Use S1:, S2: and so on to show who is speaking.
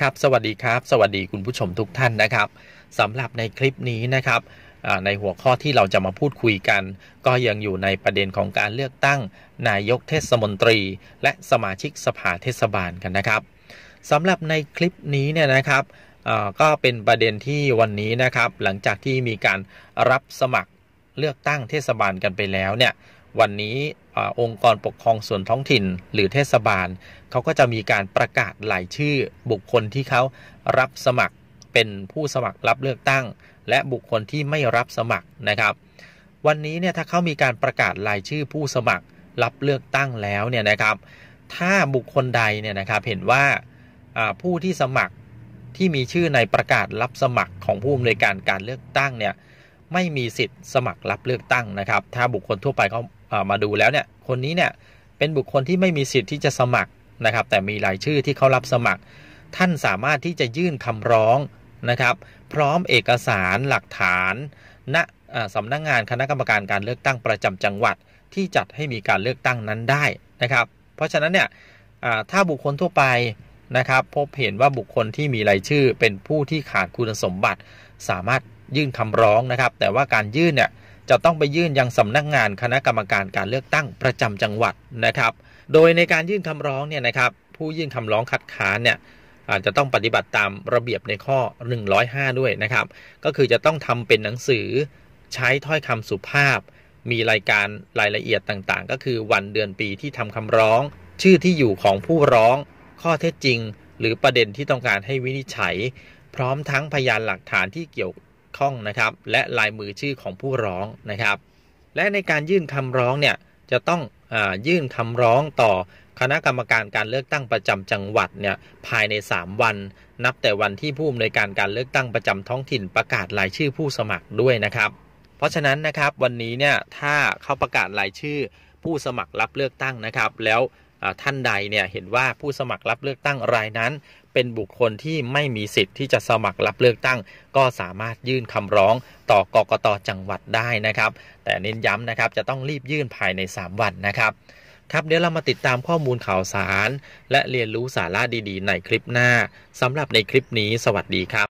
S1: ครับสวัสดีครับ สวัสดีคุณผู้ชมทุกท่านนะครับสำหรับในคลิปนี้นะครับในหัวข้อที่เราจะมาพูดคุยกัน ก็ยังอยู่ในประเด็นของการเลือกตั้ง นายกเทศมนตรี และสมาชิกสภาเทศบาลกันนะครับสำหรับในคลิปนี้เนี่ยนะครับก็เป็นประเด็นที่วันนี้นะครับ หลังจากที่มีการรับสมัครเลือกตั้งเทศบาลกันไปแล้วเนี่ย วันนี้อองค์กรปกครองส่วนท้องถิ่น หรือเทศบาลเขาก็จะมีการประกาศรายชื่อบุคคลที่เขารับสมัครเป็นผู้สมัครรับเลือกตั้ง และบุคคลที่ไม่รับสมัครนะครับ วันนี้เนี่ยถ้าเขามีการประกาศรายชื่อผู้สมัครรับเลือกตั้งแล้วเนี่ยนะครับ ถ้าบุคคลใดเนี่ยนะครับเห็นว่าผู้ที่สมัครที่มีชื่อในประกาศรับสมัครของผู้อำนวยการการเลือกตั้งเนี่ยไม่มีสิทธิ์สมัครรับเลือกตั้งนะครับ ถ้าบุคคลทั่วไปเขา มาดูแล้วเนี่ยคนนี้เนี่ยเป็นบุคคลที่ไม่มีสิทธิ์ที่จะสมัครนะครับ แต่มีรายชื่อที่เขารับสมัคร ท่านสามารถที่จะยื่นคำร้องนะครับ พร้อมเอกสารหลักฐานณสำนักงงานคณะกรรมการการเลือกตั้งประจำจังหวัดที่จัดให้มีการเลือกตั้งนั้นได้นะครับ เพราะฉะนั้นเนี่ยถ้าบุคคลทั่วไปนะครับ พบเห็นว่าบุคคลที่มีรายชื่อเป็นผู้ที่ขาดคุณสมบัติ สามารถยื่นคำร้องนะครับ แต่ว่าการยื่นเนี่ย จะต้องไปยื่นยังสำนักงานคณะกรรมการการเลือกตั้งประจำจังหวัดนะครับ โดยในการยื่นคำร้องเนี่ยนะครับ ผู้ยื่นคำร้องคัดค้านเนี่ยอาจจะต้องปฏิบัติตามระเบียบในข้อ 105 ด้วยนะครับ ก็คือจะต้องทำเป็นหนังสือใช้ถ้อยคำสุภาพ มีรายการรายละเอียดต่างๆ ก็คือวันเดือนปีที่ทำคำร้อง ชื่อที่อยู่ของผู้ร้อง ข้อเท็จจริง หรือประเด็นที่ต้องการให้วินิจฉัย พร้อมทั้งพยานหลักฐานที่เกี่ยว ข้องนะครับ และลายมือชื่อของผู้ร้องนะครับ และในการยื่นคำร้องเนี่ยจะต้องอยื่นคำร้องต่อคณะกรรมการการเลือกตั้งประจำจังหวัดเนี่ยภายใน 3 วัน นับแต่วันที่ผู้อำนวยการการเลือกตั้งประจำท้องถิ่นประกาศรายชื่อผู้สมัครด้วยนะครับ เพราะฉะนั้นนะครับวันนี้เนี่ยถ้าเขาประกาศรายชื่อผู้สมัครรับเลือกตั้งนะครับ แล้ว ท่านใดเนี่ยเห็นว่าผู้สมัครรับเลือกตั้งรายนั้น เป็นบุคคลที่ไม่มีสิทธิ์ที่จะสมัครรับเลือกตั้ง ก็สามารถยื่นคำร้องต่อกกตจังหวัดได้นะครับ แต่เน้นย้ำนะครับจะต้องรีบยื่นภายใน 3 วันนะครับครับเดี๋ยวเรามาติดตามข้อมูลข่าวสาร และเรียนรู้สาระดีๆ ในคลิปหน้าสำหรับในคลิปนี้ สวัสดีครับ